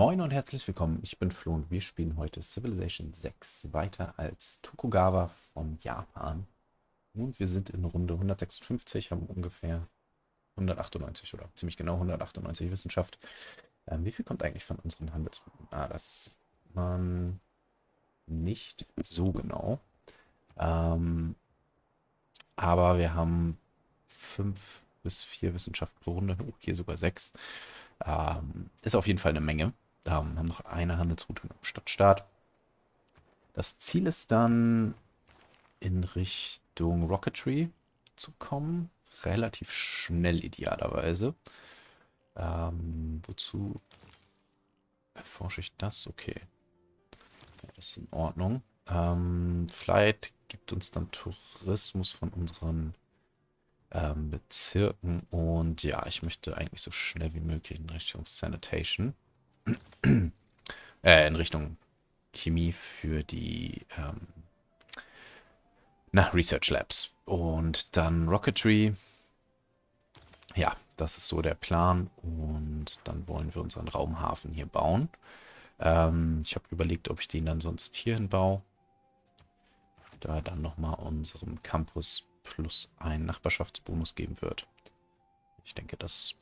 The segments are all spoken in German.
Moin und herzlich willkommen, ich bin Flo und wir spielen heute Civilization 6 weiter als Tokugawa von Japan. Und wir sind in Runde 156, haben ungefähr 198 oder ziemlich genau 198 Wissenschaft. Ähm, wie viel kommt eigentlich von unseren Handelsrouten? Ah, das man nicht so genau. Ähm, aber wir haben fünf bis vier Wissenschaft pro Runde, oh, hier sogar sechs. Ähm, ist auf jeden Fall eine Menge. Ähm, haben noch eine Handelsroute im Stadtstaat. Das Ziel ist dann in Richtung Rocketry zu kommen. Relativ schnell idealerweise. Ähm, wozu erforsche ich das? Okay. Ja, das ist in Ordnung. Ähm, Flight gibt uns dann Tourismus von unseren ähm, Bezirken. Und ja, ich möchte eigentlich so schnell wie möglich in Richtung Sanitation. äh, in Richtung Chemie für die ähm, na, Research Labs. Und dann Rocketry. Ja, das ist so der Plan. Und dann wollen wir unseren Raumhafen hier bauen. Ähm, ich habe überlegt, ob ich den dann sonst hier hinbaue. Da dann nochmal unserem Campus plus einen Nachbarschaftsbonus geben wird. Ich denke, das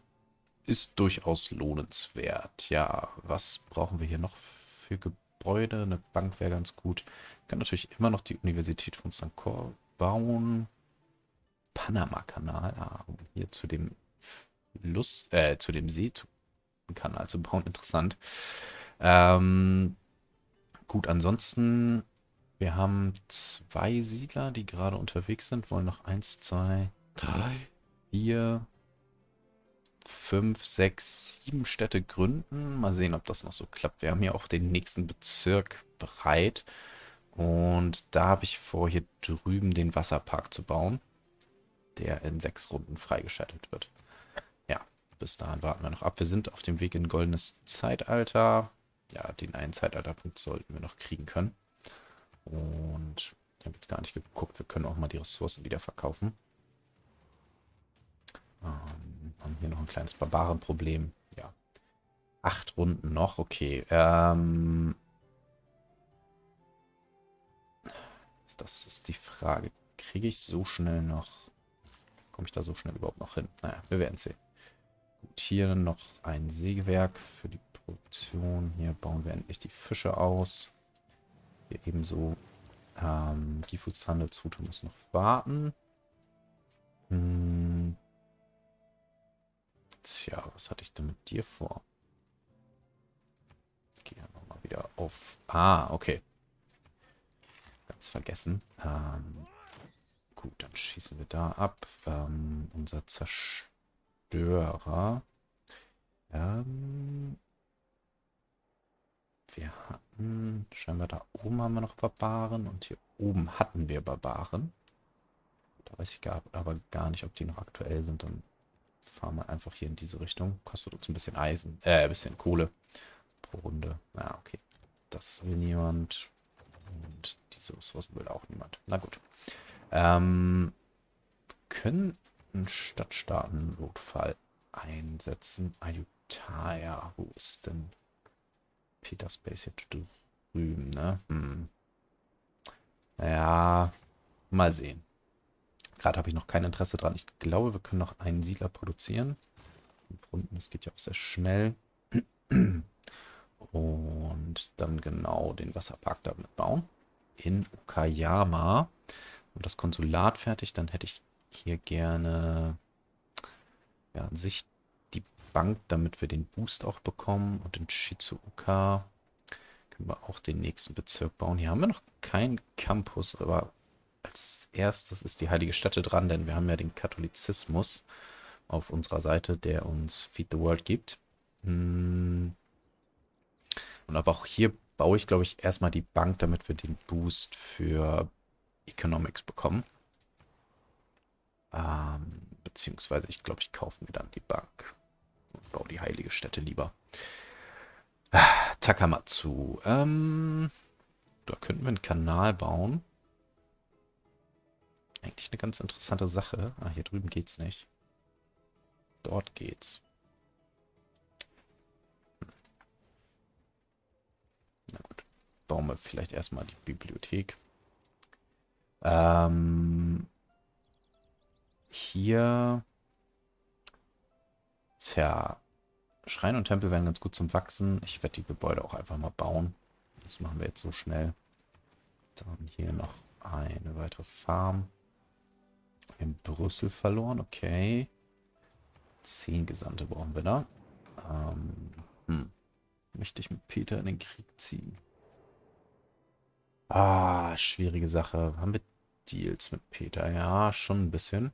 ist durchaus lohnenswert. Ja, was brauchen wir hier noch für Gebäude? Eine Bank wäre ganz gut. Ich kann natürlich immer noch die Universität von Sankor bauen. Panama-Kanal, ah, um hier zu dem Fluss, äh, zu dem See zu, Kanal zu bauen. Interessant. Ähm, gut, ansonsten wir haben zwei Siedler, die gerade unterwegs sind. Wollen noch eins, zwei, drei, vier, fünf, sechs, sieben Städte gründen. Mal sehen, ob das noch so klappt. Wir haben hier auch den nächsten Bezirk bereit. Und da habe ich vor, hier drüben den Wasserpark zu bauen, der in sechs Runden freigeschaltet wird. Ja, bis dahin warten wir noch ab. Wir sind auf dem Weg in goldenes Zeitalter. Ja, den einen Zeitalterpunkt sollten wir noch kriegen können. Und ich habe jetzt gar nicht geguckt, wir können auch mal die Ressourcen wieder verkaufen. Ähm, haben hier noch ein kleines Barbarenproblem. Ja. Acht Runden noch, okay. Ähm, das ist die Frage. Kriege ich so schnell noch... Komme ich da so schnell überhaupt noch hin? Naja, wir werden sehen. Gut, hier noch ein Sägewerk für die Produktion. Hier bauen wir endlich die Fische aus. Hier ebenso. Ähm, Gifus Handelsroute muss noch warten. Hm. Tja, was hatte ich denn mit dir vor? Gehen wir nochmal wieder auf... Ah, okay. Ganz vergessen. Ähm, gut, dann schießen wir da ab. Ähm, unser Zerstörer. Ähm, wir hatten, scheinbar da oben haben wir noch Barbaren und hier oben hatten wir Barbaren. Da weiß ich gar, aber gar nicht, ob die noch aktuell sind. Dann fahren wir einfach hier in diese Richtung. Kostet uns ein bisschen Eisen, äh, ein bisschen Kohle pro Runde. Ja, okay. Das will niemand. Und diese Ressourcen will auch niemand. Na gut. Ähm, können Stadtstaaten Notfall einsetzen. Ayutthaya, wo ist denn Peter Space hier drüben, ne? Hm. Ja, mal sehen. Gerade habe ich noch kein Interesse dran. Ich glaube, wir können noch einen Siedler produzieren. Unten, das geht ja auch sehr schnell. Und dann genau den Wasserpark damit bauen. In Okayama. Und das Konsulat fertig. Dann hätte ich hier gerne ja, an sich Bank, damit wir den Boost auch bekommen. Und in Shizuoka können wir auch den nächsten Bezirk bauen. Hier haben wir noch keinen Campus, aber als erstes ist die Heilige Stätte dran, denn wir haben ja den Katholizismus auf unserer Seite, der uns Feed the World gibt. Hm. Und aber auch hier baue ich, glaube ich, erstmal die Bank, damit wir den Boost für Economics bekommen. Ähm, beziehungsweise, ich glaube, ich kaufe mir dann die Bank. Bau die heilige Stätte lieber. Takamatsu. Ähm, da könnten wir einen Kanal bauen. Eigentlich eine ganz interessante Sache. Ah, hier drüben geht's nicht. Dort geht's. bauen wir vielleicht erstmal die Bibliothek. Ähm, hier. Tja. Schrein und Tempel werden ganz gut zum Wachsen. Ich werde die Gebäude auch einfach mal bauen. Das machen wir jetzt so schnell. Dann hier noch eine weitere Farm. In Brüssel verloren, okay. Zehn Gesandte brauchen wir da. Ähm, hm. Möchte ich mit Peter in den Krieg ziehen? Ah, schwierige Sache. Haben wir Deals mit Peter? Ja, schon ein bisschen.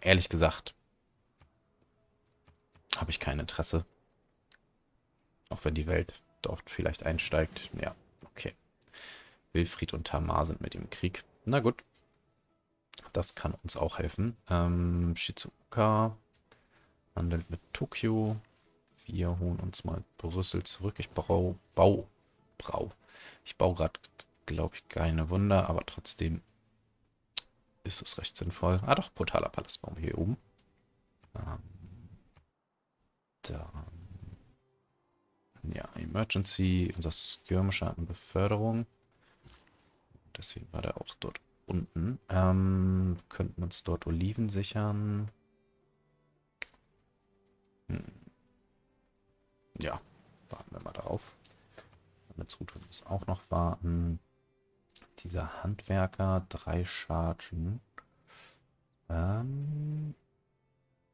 Ehrlich gesagt, habe ich kein Interesse. Auch wenn die Welt dort vielleicht einsteigt. Ja. Wilfried und Tamar sind mit im Krieg. Na gut. Das kann uns auch helfen. Ähm, Shizuka handelt mit Tokio. Wir holen uns mal Brüssel zurück. Ich brau, bau, brau. Ich baue gerade, glaube ich, keine Wunder, aber trotzdem ist es recht sinnvoll. Ah doch, Portaler Palast bauen wir hier oben. Ähm, dann, ja, Emergency, unser Skirmisher hat eine Beförderung. Deswegen war der auch dort unten. Ähm, könnten uns dort Oliven sichern. Hm. Ja, warten wir mal darauf. Metzruto muss auch noch warten. Dieser Handwerker, drei Chargen. Ähm,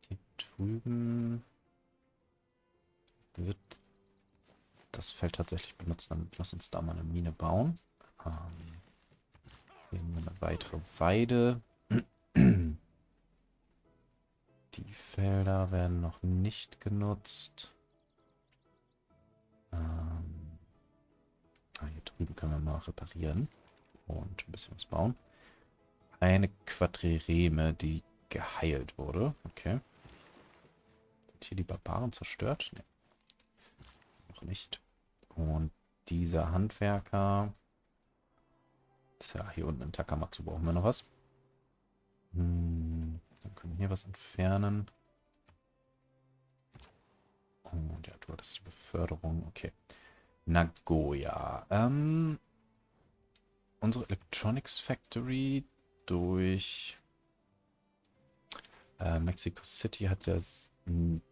hier drüben wird das Feld tatsächlich benutzt. Dann lass uns da mal eine Mine bauen. Ähm, hier haben wir eine weitere Weide. Die Felder werden noch nicht genutzt. Ähm, ah, hier drüben können wir mal reparieren und ein bisschen was bauen. Eine Quadrireme, die geheilt wurde. Okay. Sind hier die Barbaren zerstört? Nee. Noch nicht. Und dieser Handwerker. Tja, hier unten in Takamatsu brauchen wir noch was. Hm, dann können wir hier was entfernen. Und ja, du hattest die Beförderung. Okay. Nagoya. Ähm, unsere Electronics Factory durch äh, Mexico City hat ja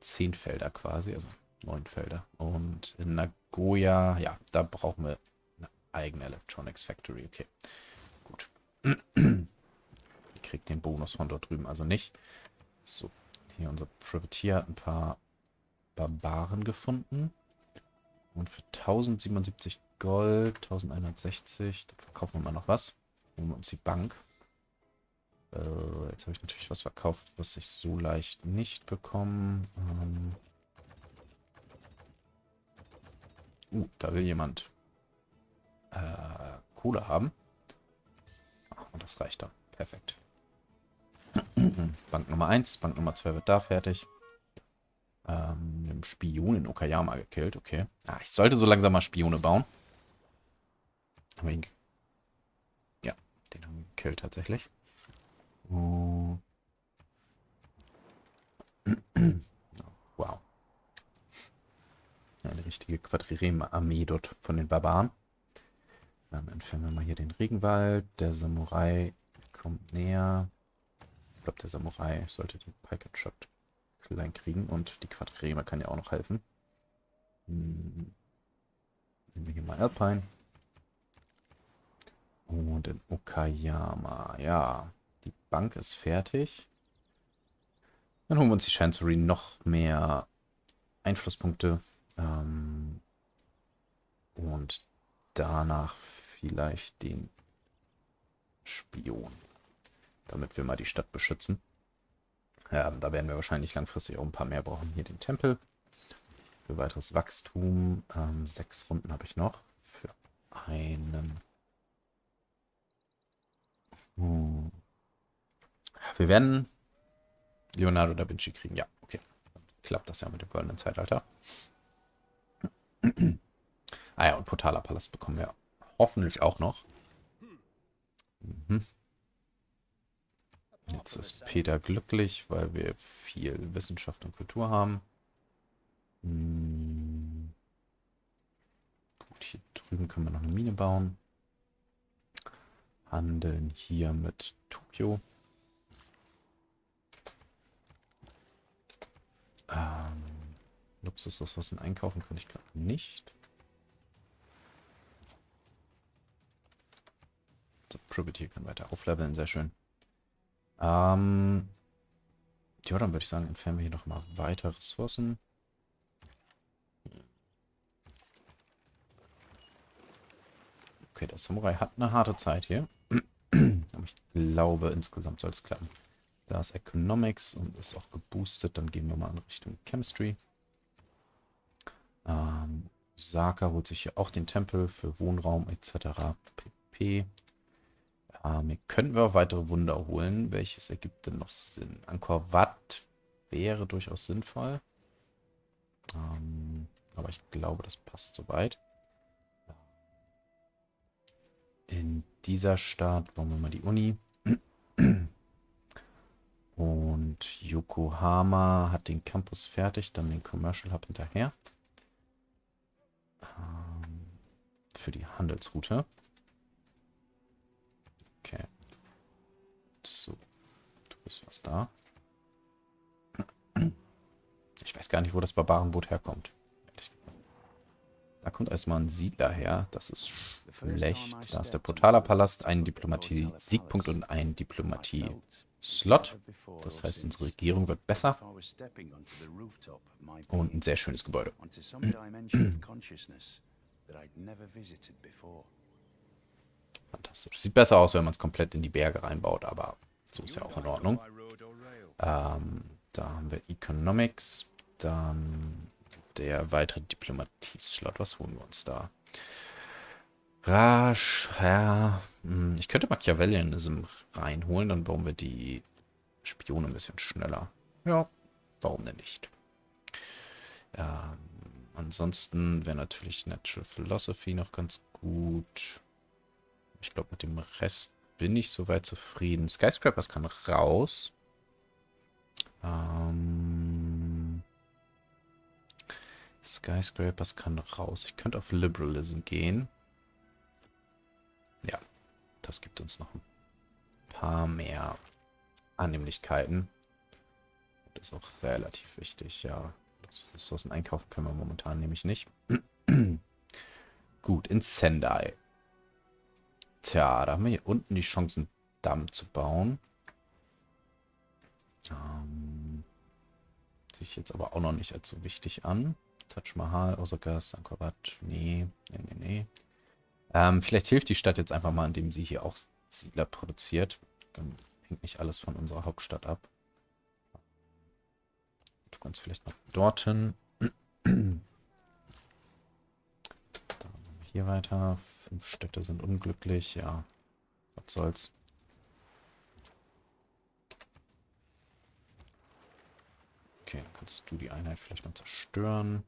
zehn Felder quasi, also neun Felder. Und in Nagoya, ja, da brauchen wir eigene Electronics Factory. Okay, gut. Ich krieg den Bonus von dort drüben also nicht. So, hier unser Privateer hat ein paar Barbaren gefunden. Und für 1077 Gold, 1160, dann verkaufen wir mal noch was. Holen wir uns die Bank. Äh, jetzt habe ich natürlich was verkauft, was ich so leicht nicht bekomme. Ähm uh, da will jemand äh, Kohle haben. Und das reicht dann. Perfekt. Bank Nummer 1, Bank Nummer 2 wird da fertig. Ähm, einem Spion in Okayama gekillt, okay. Ah, ich sollte so langsam mal Spione bauen. Haben wir ihn ja, den haben wir gekillt tatsächlich. Oh. wow. Eine richtige Quadrireme-Armee dort von den Barbaren. Dann entfernen wir mal hier den Regenwald. Der Samurai kommt näher. Ich glaube, der Samurai sollte den Pike Shot klein kriegen. Und die Quadrireme kann ja auch noch helfen. Hm. Nehmen wir hier mal Alpine. Und in Okayama. Ja, die Bank ist fertig. Dann holen wir uns die Chancery noch mehr Einflusspunkte. Ähm, und danach vielleicht den Spion. Damit wir mal die Stadt beschützen. Ja, da werden wir wahrscheinlich langfristig auch ein paar mehr brauchen. Hier den Tempel. Für weiteres Wachstum. Ähm, sechs Runden habe ich noch. Für einen hm. Wir werden Leonardo da Vinci kriegen. Ja, okay. Klappt das ja mit dem goldenen Zeitalter. Ah ja, und Portaler Palast bekommen wir hoffentlich auch noch. Mhm. Jetzt ist Peter glücklich, weil wir viel Wissenschaft und Kultur haben. Hm. hier drüben können wir noch eine Mine bauen. Handeln hier mit Tokio. Ähm, Luxusressourcen einkaufen kann ich gerade nicht. So, Privateer kann weiter aufleveln, sehr schön. Ähm, ja, dann würde ich sagen, entfernen wir hier noch mal weitere Ressourcen. Okay, der Samurai hat eine harte Zeit hier. Aber ich glaube, insgesamt soll es klappen. Da ist Economics und ist auch geboostet. Dann gehen wir mal in Richtung Chemistry. Ähm, Saka holt sich hier auch den Tempel für Wohnraum etc. pp. Ähm, hier könnten wir auch weitere Wunder holen. Welches ergibt denn noch Sinn? Angkor Wat wäre durchaus sinnvoll. Ähm, aber ich glaube, das passt soweit. In dieser Stadt bauen wir mal die Uni. Und Yokohama hat den Campus fertig, dann den Commercial Hub hinterher. Ähm, für die Handelsroute. Okay. So. Du bist fast da. Ich weiß gar nicht, wo das Barbarenboot herkommt. Da kommt erstmal ein Siedler her. Das ist schlecht. Da ist der Portaler-Palast, ein Diplomatie-Siegpunkt und ein Diplomatie-Slot. Das heißt, unsere Regierung wird besser. Und ein sehr schönes Gebäude. Fantastisch. Sieht besser aus, wenn man es komplett in die Berge reinbaut, aber so ist ja auch in Ordnung. Ähm, da haben wir Economics. Dann der weitere Diplomatie-Slot. Was holen wir uns da? Rasch, ja. Hm, ich könnte Machiavellianism reinholen, dann bauen wir die Spione ein bisschen schneller. Ja, warum denn nicht? Ähm, ansonsten wäre natürlich Natural Philosophy noch ganz gut. Ich glaube, mit dem Rest bin ich soweit zufrieden. Skyscrapers kann raus. Ähm, Skyscrapers kann raus. Ich könnte auf Liberalism gehen. Ja, das gibt uns noch ein paar mehr Annehmlichkeiten. Das ist auch relativ wichtig, ja. Ressourcen einkaufen können wir momentan nämlich nicht. Gut, in Sendai. Tja, da haben wir hier unten die Chance, einen Damm zu bauen. Ähm, sich jetzt aber auch noch nicht als so wichtig an. Taj Mahal, Osaka, Sankorat. Nee, nee, nee, nee. Ähm, vielleicht hilft die Stadt jetzt einfach mal, indem sie hier auch Siedler produziert. Dann hängt nicht alles von unserer Hauptstadt ab. Du kannst vielleicht mal dorthin. Hier weiter. Fünf Städte sind unglücklich. Ja, was soll's. Okay, dann kannst du die Einheit vielleicht mal zerstören.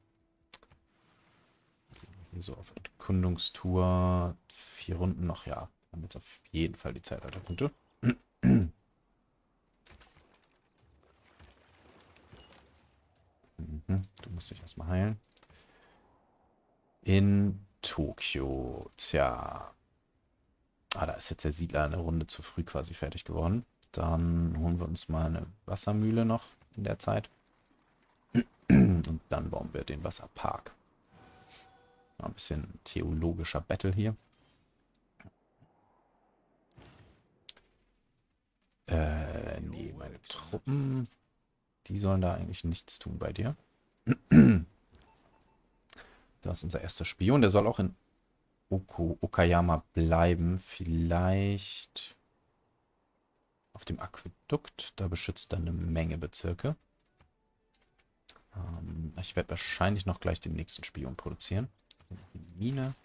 Hier so auf Erkundungstour. Vier Runden noch, ja. Haben jetzt auf jeden Fall die Zeitalterpunkte. mhm, du musst dich erstmal heilen. In Tokio. Tja. Ah, da ist jetzt der Siedler eine Runde zu früh quasi fertig geworden. Dann holen wir uns mal eine Wassermühle noch in der Zeit. Und dann bauen wir den Wasserpark. Mal ein bisschen theologischer Battle hier. Äh, nee, meine Truppen, die sollen da eigentlich nichts tun bei dir. Da ist unser erster Spion. Der soll auch in Oko, Okayama bleiben. Vielleicht auf dem Aquädukt. Da beschützt er eine Menge Bezirke. Ähm, ich werde wahrscheinlich noch gleich den nächsten Spion produzieren. Mine.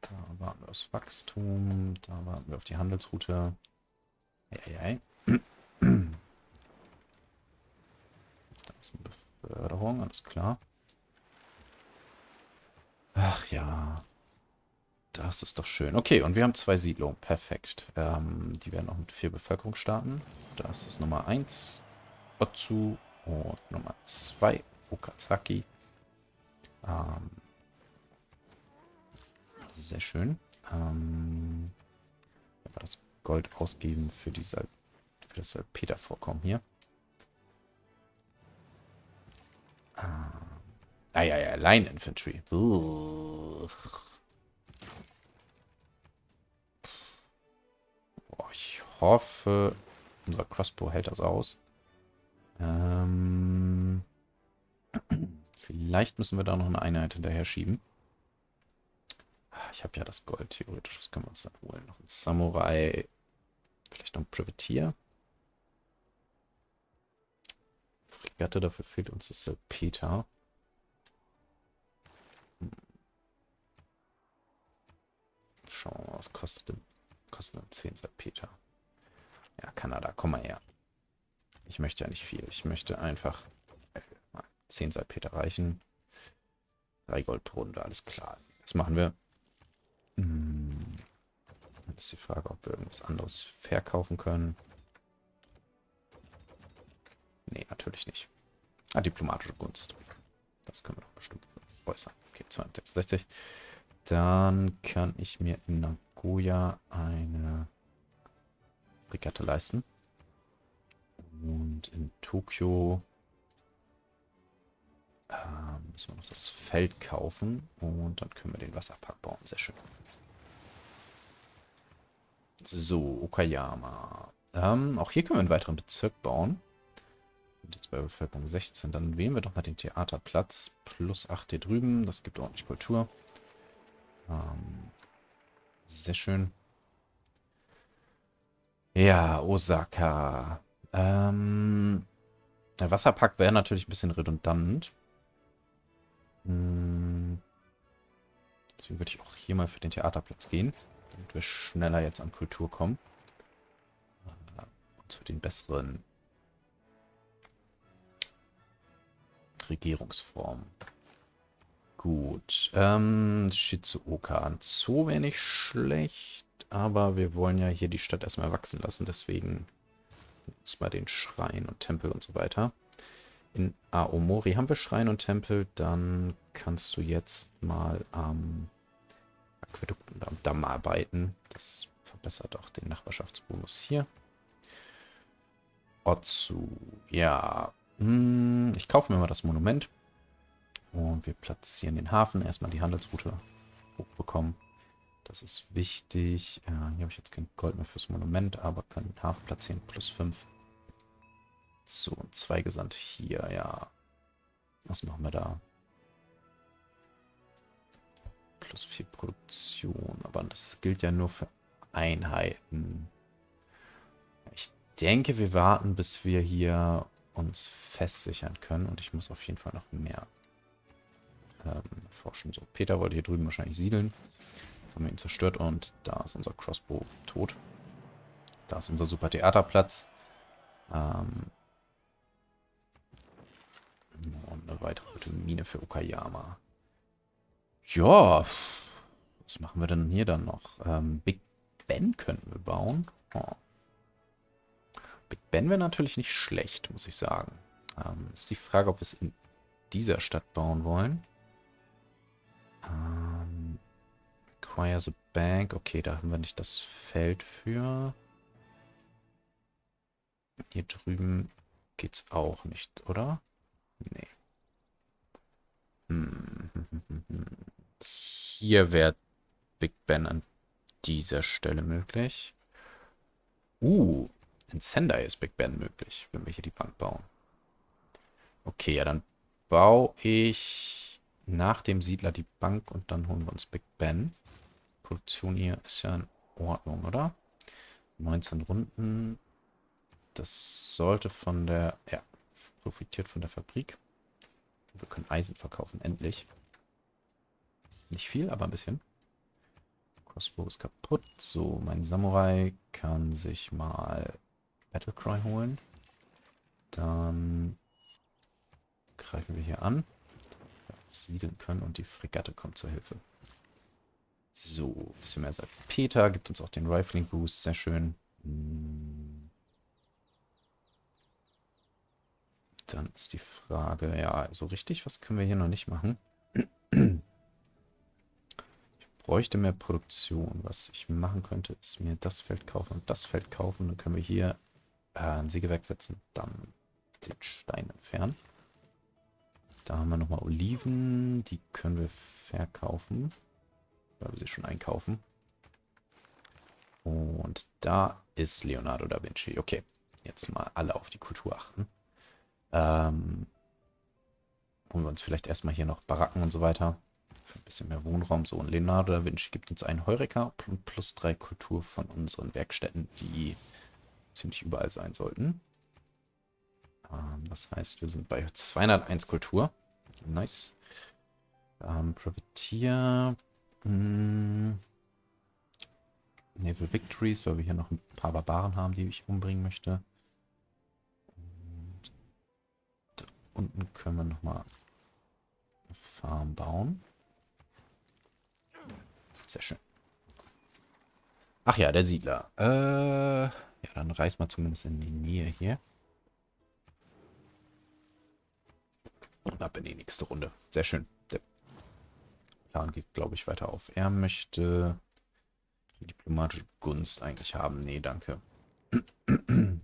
Da warten wir aufs Wachstum. Da warten wir auf die Handelsroute. Hey, hey, hey. Da ist eine Beförderung, alles klar. Ach ja. Das ist doch schön. Okay, und wir haben zwei Siedlungen. Perfekt. Ähm, die werden auch mit vier Bevölkerung starten. Das ist Nummer 1. Otsu. Und Nummer 2. Okazaki. Ähm, Sehr schön. Ähm, das Gold ausgeben für, die Sal für das Salpetervorkommen hier. Ah, ah ja, ja, Line Infantry. Boah, ich hoffe, unser Crossbow hält das aus. Ähm, vielleicht müssen wir da noch eine Einheit hinterher schieben. Ah, ich habe ja das Gold theoretisch. Was können wir uns dann holen? Noch ein Samurai. Vielleicht noch ein Privateer. Fregatte, dafür fehlt uns das Salpeter. Schauen wir mal, was kostet denn? Kostet denn 10 Salpeter? Ja, Kanada, komm mal her. Ich möchte ja nicht viel. Ich möchte einfach äh, 10 Salpeter reichen. 3 Gold pro Runde, alles klar. Das machen wir. Hm. Jetzt ist die Frage, ob wir irgendwas anderes verkaufen können. Nee, natürlich nicht. Ah, diplomatische Gunst. Das können wir doch bestimmt äußern. Okay, 266. Dann kann ich mir in Nagoya eine Fregatte leisten. Und in Tokio äh, müssen wir noch das Feld kaufen. Und dann können wir den Wasserpark bauen. Sehr schön. So, Okayama. Ähm, auch hier können wir einen weiteren Bezirk bauen. Und jetzt bei Bevölkerung 16. Dann wählen wir doch mal den Theaterplatz. Plus 8 hier drüben. Das gibt ordentlich Kultur. Ähm, sehr schön. Ja, Osaka. Ähm, der Wasserpark wäre natürlich ein bisschen redundant. Hm. Deswegen würde ich auch hier mal für den Theaterplatz gehen, damit wir schneller jetzt an Kultur kommen. Und zu den besseren Regierungsformen. Gut. Ähm, Shizuoka. Ein Zoo wäre nicht schlecht, aber wir wollen ja hier die Stadt erstmal wachsen lassen, deswegen uns mal den Schrein und Tempel und so weiter. In Aomori haben wir Schrein und Tempel, dann kannst du jetzt mal am Aquädukt und am Damm arbeiten. Das verbessert auch den Nachbarschaftsbonus hier. Otsu, ja. Hm, ich kaufe mir mal das Monument. Und wir platzieren den Hafen. Erstmal die Handelsroute hochbekommen. Das ist wichtig. Ja, hier habe ich jetzt kein Gold mehr fürs Monument, aber kann den Hafen platzieren. Plus 5. So, und zwei Gesandte hier, ja. Was machen wir da? Plus 4 Produktion. Aber das gilt ja nur für Einheiten. Ich denke, wir warten, bis wir hier uns festsichern können. Und ich muss auf jeden Fall noch mehr ähm, forschen. So, Peter wollte hier drüben wahrscheinlich siedeln. Jetzt haben wir ihn zerstört und da ist unser Crossbow tot. Da ist unser super Theaterplatz. Ähm, und eine weitere gute Mine für Okayama. Ja, was machen wir denn hier dann noch? Ähm, Big Ben könnten wir bauen. Oh. Big Ben wäre natürlich nicht schlecht, muss ich sagen. Ähm, ist die Frage, ob wir es in dieser Stadt bauen wollen. Ähm, requires a bank. Okay, da haben wir nicht das Feld für. Hier drüben geht's auch nicht, oder? Nee. Hm. Hier wäre Big Ben an dieser Stelle möglich. Uh, in Sendai ist Big Ben möglich, wenn wir hier die Bank bauen. Okay, ja, dann baue ich nach dem Siedler die Bank und dann holen wir uns Big Ben. Produktion hier ist ja in Ordnung, oder? 19 Runden. Das sollte von der... Ja, profitiert von der Fabrik. Wir können Eisen verkaufen, endlich. Nicht viel, aber ein bisschen. Crossbow ist kaputt. So, mein Samurai kann sich mal Battlecry holen. Dann greifen wir hier an. Siedeln können und die Fregatte kommt zur Hilfe. So, ein bisschen mehr sagt Peter, gibt uns auch den Rifling Boost, sehr schön. Hm. Dann ist die Frage, ja, so richtig, was können wir hier noch nicht machen? Ich bräuchte mehr Produktion. Was ich machen könnte, ist mir das Feld kaufen und das Feld kaufen. Dann können wir hier äh, ein Sägewerk setzen, dann den Stein entfernen. Da haben wir nochmal Oliven. Die können wir verkaufen. Weil wir sie schon einkaufen. Und da ist Leonardo da Vinci. Okay, jetzt mal alle auf die Kultur achten. Ähm, holen wir uns vielleicht erstmal hier noch Baracken und so weiter. Für ein bisschen mehr Wohnraum. So, und Leonardo da Vinci gibt uns einen Heureka und plus drei Kultur von unseren Werkstätten, die ziemlich überall sein sollten. Ähm, das heißt, wir sind bei 201 Kultur. Nice. Ähm, Privateer. Hm. Naval Victories, weil wir hier noch ein paar Barbaren haben, die ich umbringen möchte. Und da unten können wir nochmal eine Farm bauen. Sehr schön. Ach ja, der Siedler. Äh, ja, dann reiß mal zumindest in die Nähe hier. Und ab in die nächste Runde. Sehr schön. Der Plan geht, glaube ich, weiter auf. Er möchte die diplomatische Gunst eigentlich haben. Nee, danke.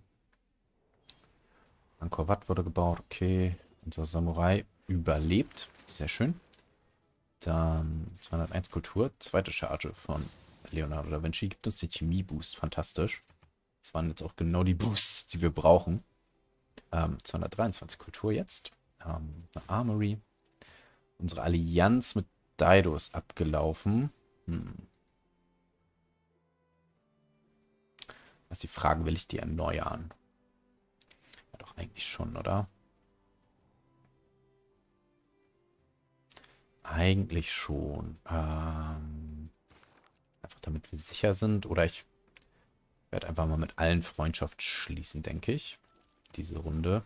Angkor Wat wurde gebaut. Okay. Unser Samurai überlebt. Sehr schön. Dann 201 Kultur. Zweite Charge von Leonardo da Vinci. Gibt uns den Chemie-Boost. Fantastisch. Das waren jetzt auch genau die Boosts, die wir brauchen. Ähm, 223 Kultur jetzt. Ähm, eine Armory. Unsere Allianz mit Dido ist abgelaufen. Hm. Das ist die Frage, will ich die erneuern? Ja, doch eigentlich schon, oder? Eigentlich schon. Ähm, einfach damit wir sicher sind. Oder ich werde einfach mal mit allen Freundschaft schließen, denke ich. Diese Runde.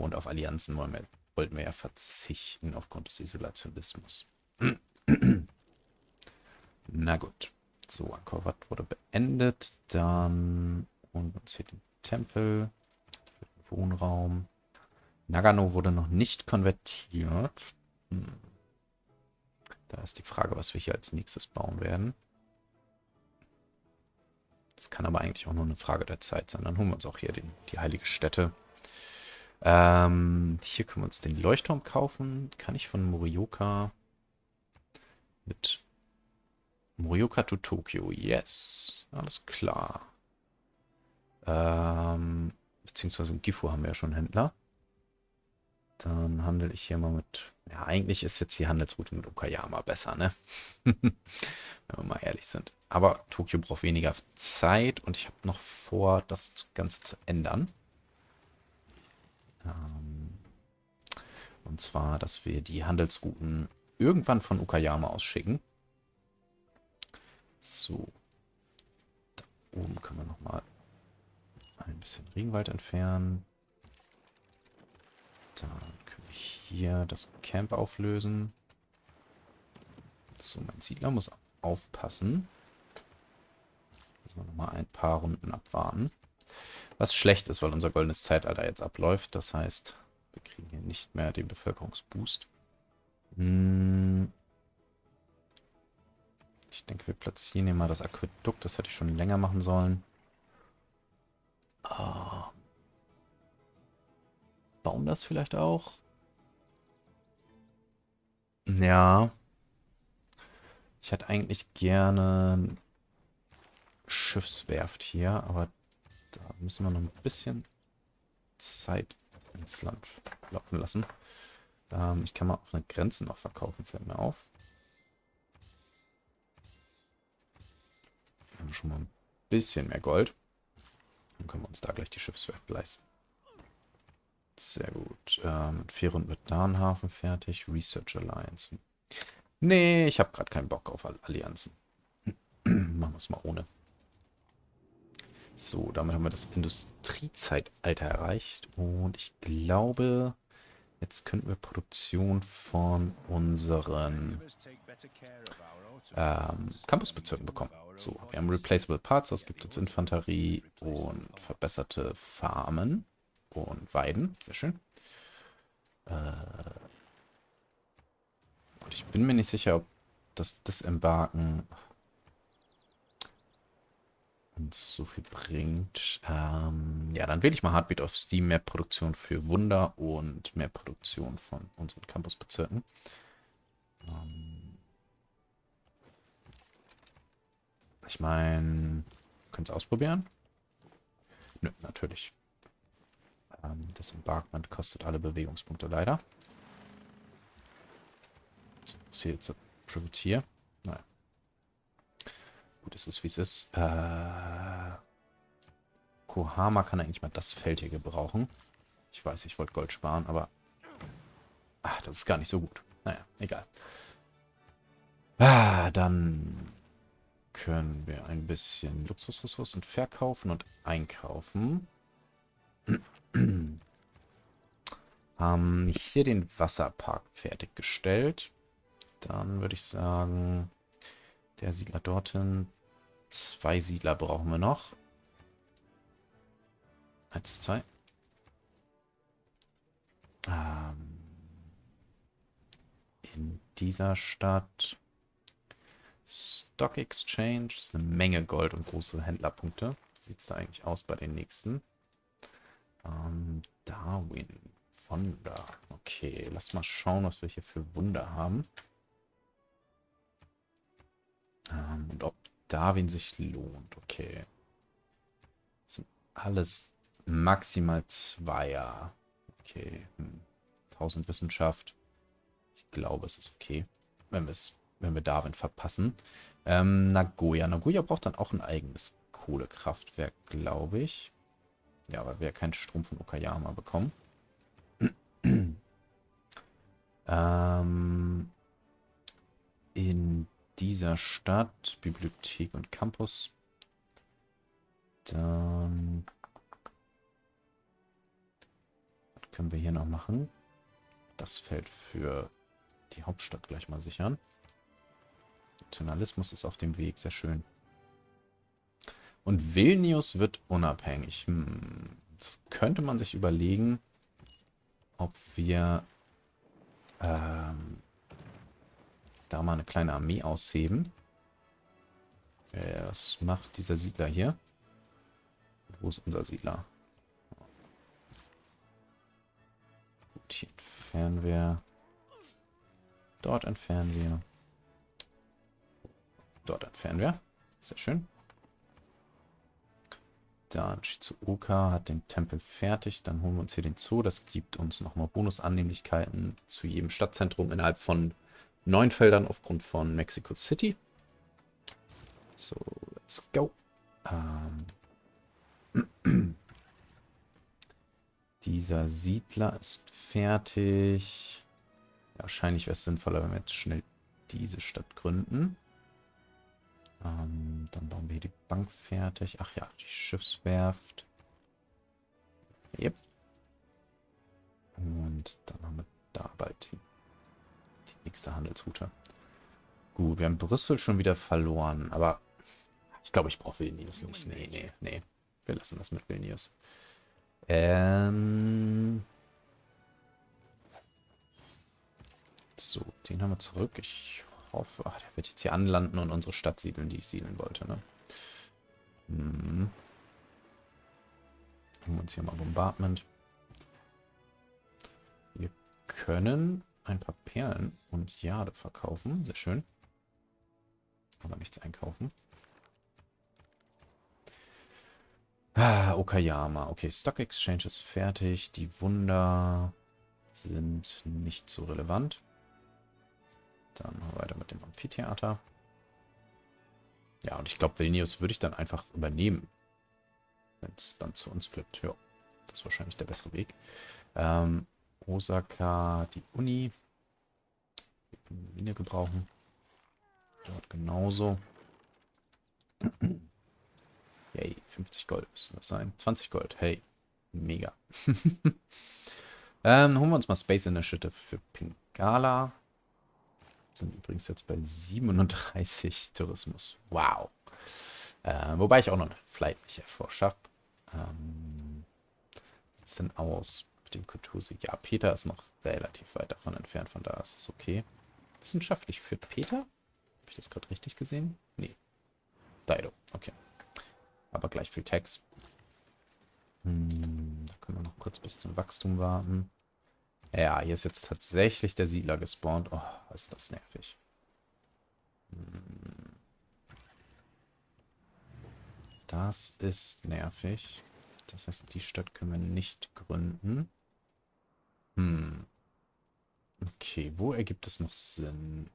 Und auf Allianzen wollen wir, wollten wir ja verzichten aufgrund des Isolationismus. Na gut. So, Angkor wurde beendet. Dann holen wir uns hier den Tempel. Den Wohnraum. Nagano wurde noch nicht konvertiert. Hm. Da ist die Frage, was wir hier als nächstes bauen werden. Das kann aber eigentlich auch nur eine Frage der Zeit sein. Dann holen wir uns auch hier den, die heilige Stätte. Ähm, hier können wir uns den Leuchtturm kaufen. Kann ich von Morioka mit Morioka to Tokyo. Yes. Alles klar. Ähm, beziehungsweise in Gifu haben wir ja schon Händler. Dann handle ich hier mal mit... Ja, eigentlich ist jetzt die Handelsroute mit Okayama besser, ne? Wenn wir mal ehrlich sind. Aber Tokio braucht weniger Zeit und ich habe noch vor, das Ganze zu ändern. Ähm, und zwar, dass wir die Handelsrouten irgendwann von Ukayama aus schicken. So. Da oben können wir nochmal ein bisschen Regenwald entfernen. Dann können wir hier das Camp auflösen. So, mein Siedler muss aufpassen. Müssen wir nochmal ein paar Runden abwarten. Was schlecht ist, weil unser goldenes Zeitalter jetzt abläuft. Das heißt, wir kriegen hier nicht mehr den Bevölkerungsboost. Hm. Ich denke, wir platzieren hier mal das Aquädukt. Das hätte ich schon länger machen sollen. Ah. Bauen das vielleicht auch? Ja. Ich hätte eigentlich gerne Schiffswerft hier, aber da müssen wir noch ein bisschen Zeit ins Land laufen lassen. Ähm, ich kann mal auf eine Grenze noch verkaufen, fällt mir auf. Wir haben schon mal ein bisschen mehr Gold. Dann können wir uns da gleich die Schiffswerft leisten. Sehr gut. Ähm, mit vier Runden mit Darnhafen fertig. Research Alliance. Nee, ich habe gerade keinen Bock auf Allianzen. Machen wir es mal ohne. So, damit haben wir das Industriezeitalter erreicht. Und ich glaube, jetzt könnten wir Produktion von unseren ähm, Campusbezirken bekommen. So, wir haben Replaceable Parts, das gibt uns Infanterie und verbesserte Farmen und Weiden. Sehr schön. Äh, und ich bin mir nicht sicher, ob das Disembarken uns so viel bringt. Ähm, ja, dann wähle ich mal Heartbeat auf Steam. Mehr Produktion für Wunder und mehr Produktion von unseren Campusbezirken. Ähm, ich meine, könnt es ausprobieren? Nö, natürlich. Ähm, das Embarkment kostet alle Bewegungspunkte leider. So, ist hier jetzt Privateer? Gut, es ist wie es ist. Äh, Kohama kann eigentlich mal das Feld hier gebrauchen. Ich weiß, ich wollte Gold sparen, aber... Ach, das ist gar nicht so gut. Naja, egal. Ah, dann können wir ein bisschen Luxusressourcen verkaufen und einkaufen. Haben hier den Wasserpark fertiggestellt. Dann würde ich sagen, der Siedler dorthin. Zwei Siedler brauchen wir noch. Eins, zwei. Ähm, in dieser Stadt Stock Exchange ist eine Menge Gold und große Händlerpunkte. Sieht es da eigentlich aus bei den nächsten? Ähm, Darwin. Wunder. Okay, lass mal schauen, was wir hier für Wunder haben. Und ob Darwin sich lohnt. Okay. Das sind alles maximal Zweier. Okay. Hm. 1000 Wissenschaft. Ich glaube, es ist okay, wenn wenn wir Darwin verpassen. Ähm, Nagoya. Nagoya braucht dann auch ein eigenes Kohlekraftwerk, glaube ich. Ja, aber wir keinen Strom von Okayama bekommen. ähm, dieser Stadt, Bibliothek und Campus. Dann was können wir hier noch machen? Das Feld für die Hauptstadt gleich mal sichern. Nationalismus ist auf dem Weg, sehr schön. Und Vilnius wird unabhängig. Hm, das könnte man sich überlegen, ob wir ähm, da mal eine kleine Armee ausheben. Was macht dieser Siedler hier? Wo ist unser Siedler? Gut, hier entfernen wir. Dort entfernen wir. Dort entfernen wir. Sehr schön. Dann Shizuoka hat den Tempel fertig. Dann holen wir uns hier den Zoo. Das gibt uns nochmal Bonusannehmlichkeiten zu jedem Stadtzentrum innerhalb von neun Feldern aufgrund von Mexico City. So, let's go. Ähm. Dieser Siedler ist fertig. wahrscheinlich wäre es sinnvoller, wenn wir jetzt schnell diese Stadt gründen. Ähm, dann bauen wir hier die Bank fertig. Ach ja, die Schiffswerft. Yep. Und dann haben wir da bald die nächste Handelsroute. Gut, wir haben Brüssel schon wieder verloren, aber ich glaube, ich brauche Vilnius nicht. Nee, nee, nee. Wir lassen das mit Vilnius. Ähm... So, den haben wir zurück. Ich hoffe... Ach, der wird jetzt hier anlanden und unsere Stadt siedeln, die ich siedeln wollte, ne? Hm. Haben wir uns hier mal Bombardment. Wir können ein paar Perlen und Jade verkaufen. Sehr schön. Aber nichts einkaufen. Ah, Okayama. Okay, Stock Exchange ist fertig. Die Wunder sind nicht so relevant. Dann weiter mit dem Amphitheater. Ja, und ich glaube, Vilnius würde ich dann einfach übernehmen. Wenn es dann zu uns flippt. Ja, das ist wahrscheinlich der bessere Weg. Ähm, Osaka, die Uni. Linie gebrauchen. Dort genauso. Yay, 50 Gold müssen das sein. 20 Gold, hey. Mega. ähm, holen wir uns mal Space Initiative für Pingala. Sind übrigens jetzt bei 37 Tourismus. Wow. Äh, wobei ich auch noch eine Flight nicht erforscht habe. Ähm, sieht es denn aus dem Kultursieg? Ja, Peter ist noch relativ weit davon entfernt, von da ist es okay. Wissenschaftlich führt Peter? Habe ich das gerade richtig gesehen? Nee. Daido, okay. Aber gleich viel Tags. Hm, da können wir noch kurz bis zum Wachstum warten. Ja, hier ist jetzt tatsächlich der Siedler gespawnt. Oh, ist das nervig. Hm. Das ist nervig. Das heißt, die Stadt können wir nicht gründen. Hm. Okay, wo ergibt es noch Sinn?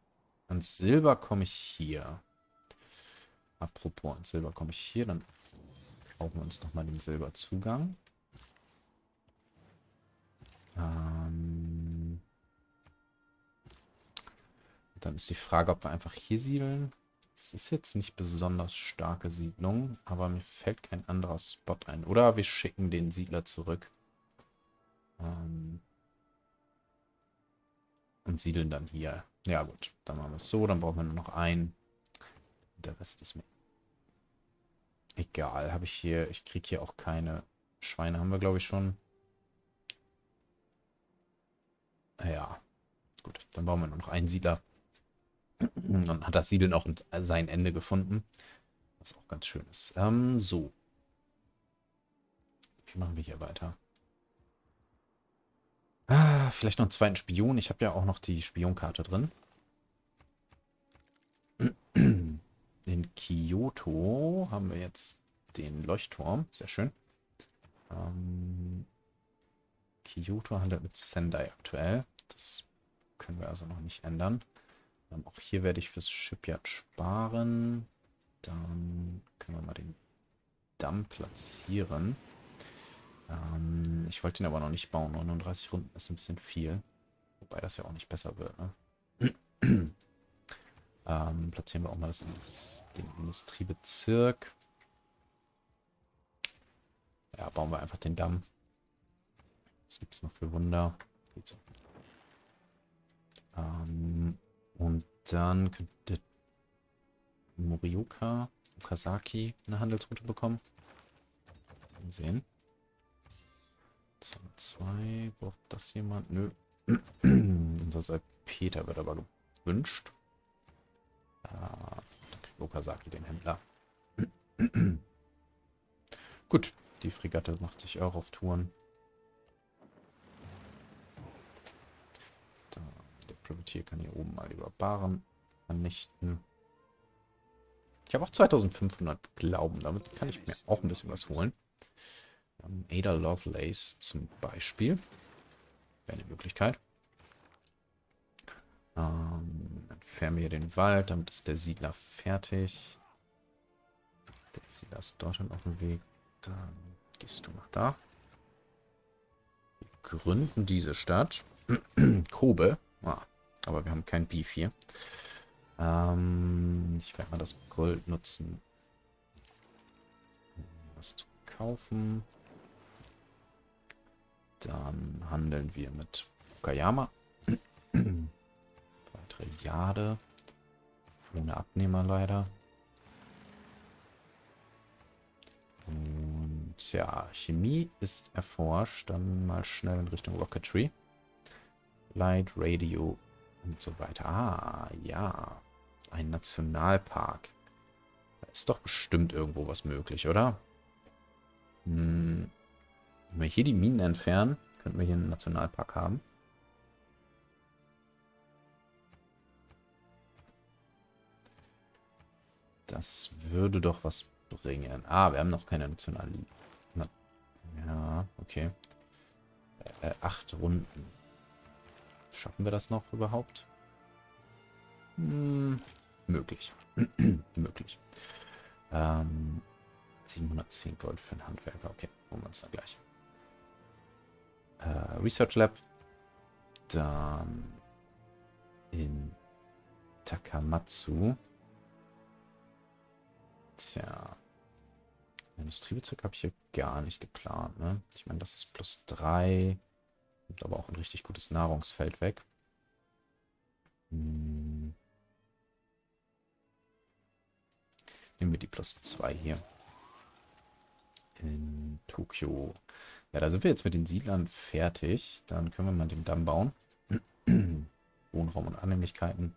Ans Silber komme ich hier. Apropos, ans Silber komme ich hier. Dann brauchen wir uns nochmal den Silberzugang. Ähm dann ist die Frage, ob wir einfach hier siedeln. Es ist jetzt nicht besonders starke Siedlung, aber mir fällt kein anderer Spot ein. Oder wir schicken den Siedler zurück. Ähm und siedeln dann hier. Ja gut, dann machen wir es so. Dann brauchen wir nur noch einen. Der Rest ist mir egal. Habe ich hier, ich kriege hier auch keine Schweine, haben wir glaube ich schon. Ja, gut, dann bauen wir nur noch einen Siedler. Dann hat das Siedeln auch sein Ende gefunden. Was auch ganz schön ist. Ähm, so. Wie machen wir hier weiter? Ah, vielleicht noch einen zweiten Spion. Ich habe ja auch noch die Spionkarte drin. In Kyoto haben wir jetzt den Leuchtturm. Sehr schön. Ähm, Kyoto handelt mit Sendai aktuell. Das können wir also noch nicht ändern. Ähm, auch hier werde ich fürs Shipyard sparen. Dann können wir mal den Damm platzieren. Ähm, ich wollte ihn aber noch nicht bauen. 39 Runden ist ein bisschen viel. Wobei das ja auch nicht besser wird. Ne? ähm, platzieren wir auch mal das, den Industriebezirk. Ja, bauen wir einfach den Damm. Was gibt es noch für Wunder? Geht so. Ähm, und dann könnte Morioka, Okazaki eine Handelsroute bekommen. Mal sehen. 2, braucht das jemand? Nö. Unser Peter wird aber gewünscht. Äh, dann kriegt Okazaki den Händler. Gut, die Fregatte macht sich auch auf Touren. Da, der Privateer kann hier oben mal über Baren vernichten. Ich habe auch 2500 Glauben. Damit kann ich mir auch ein bisschen was holen. Ada Lovelace zum Beispiel. Wäre eine Möglichkeit. Ähm, entfernen wir den Wald, damit ist der Siedler fertig. Der Siedler ist dorthin auf dem Weg. Dann gehst du nach da. Wir gründen diese Stadt. Kobe. Ah, aber wir haben kein Beef hier. Ähm, ich werde mal das Gold nutzen, was zu kaufen. Dann handeln wir mit Okayama. Weitere Jade. Ohne Abnehmer leider. Und ja, Chemie ist erforscht. Dann mal schnell in Richtung Rocketry. Light, Radio und so weiter. Ah, ja. Ein Nationalpark. Da ist doch bestimmt irgendwo was möglich, oder? Hm. Wenn wir hier die Minen entfernen, könnten wir hier einen Nationalpark haben. Das würde doch was bringen. Ah, wir haben noch keine nationale... Na ja, okay. Äh, acht Runden. Schaffen wir das noch überhaupt? Hm, möglich. möglich. Ähm, 710 Gold für einen Handwerker. Okay, holen wir uns dann gleich. Äh, Research Lab. Dann in Takamatsu. Tja. Industriebezirk habe ich hier gar nicht geplant. Ne? Ich meine, das ist plus 3. Gibt aber auch ein richtig gutes Nahrungsfeld weg. Hm. Nehmen wir die plus 2 hier. In Tokio. Ja, da sind wir jetzt mit den Siedlern fertig. Dann können wir mal den Damm bauen. Wohnraum und Annehmlichkeiten.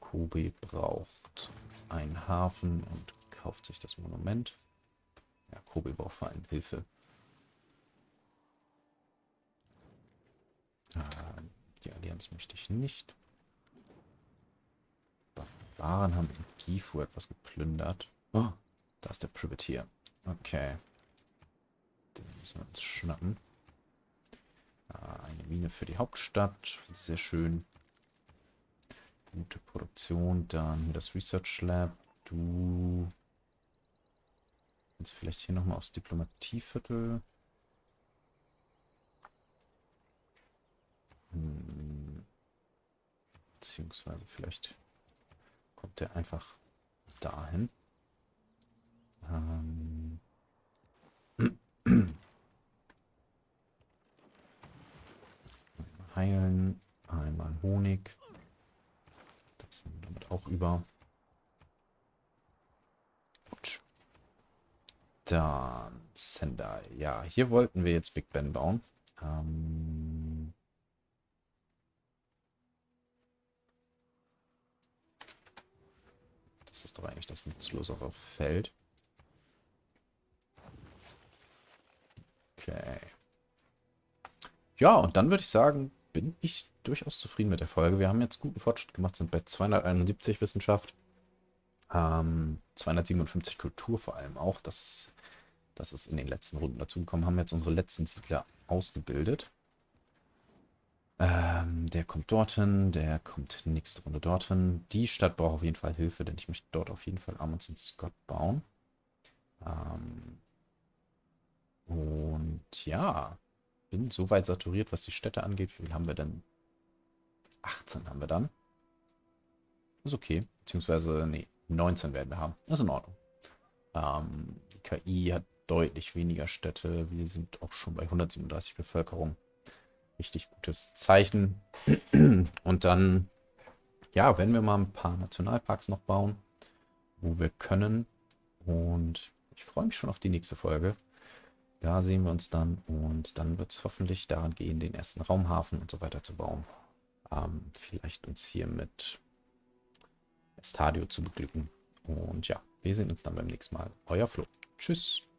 Kobe braucht einen Hafen und kauft sich das Monument. Ja, Kobe braucht vor allem Hilfe. Ah, die Allianz möchte ich nicht. Barbaren haben in Gifu etwas geplündert. Oh, da ist der Privateer. Okay. Den müssen wir uns schnappen. Ah, eine Mine für die Hauptstadt. Sehr schön. Gute Produktion. Dann das Research Lab. Du... Jetzt vielleicht hier nochmal aufs Diplomatieviertel. Hm. Beziehungsweise vielleicht kommt der einfach dahin. Ähm. Heilen. Einmal Honig. Das sind wir damit auch über. Gut. Dann Sendai. Ja, hier wollten wir jetzt Big Ben bauen. Ähm. Das ist doch eigentlich das nutzlosere Feld. Okay. Ja, und dann würde ich sagen, bin ich durchaus zufrieden mit der Folge. Wir haben jetzt guten Fortschritt gemacht, sind bei 271 Wissenschaft, ähm, 257 Kultur vor allem auch. Das, das ist in den letzten Runden dazugekommen. Haben jetzt unsere letzten Siedler ausgebildet. Ähm, der kommt dorthin, der kommt nächste Runde dorthin. Die Stadt braucht auf jeden Fall Hilfe, denn ich möchte dort auf jeden Fall Amundsen Scott bauen. Ähm, und ja, bin soweit saturiert, was die Städte angeht. Wie viel haben wir denn? 18 haben wir dann. Ist okay. Beziehungsweise, nee, 19 werden wir haben. ist in Ordnung. Ähm, die KI hat deutlich weniger Städte. Wir sind auch schon bei 137 Bevölkerung richtig gutes Zeichen. Und dann, ja, werden wir mal ein paar Nationalparks noch bauen, wo wir können. Und ich freue mich schon auf die nächste Folge. Da sehen wir uns dann und dann wird es hoffentlich daran gehen, den ersten Raumhafen und so weiter zu bauen. Ähm, vielleicht uns hier mit Estadio zu beglücken. Und ja, wir sehen uns dann beim nächsten Mal. Euer Flo. Tschüss.